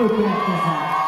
お送りください。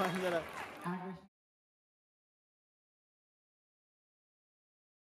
わいいんじい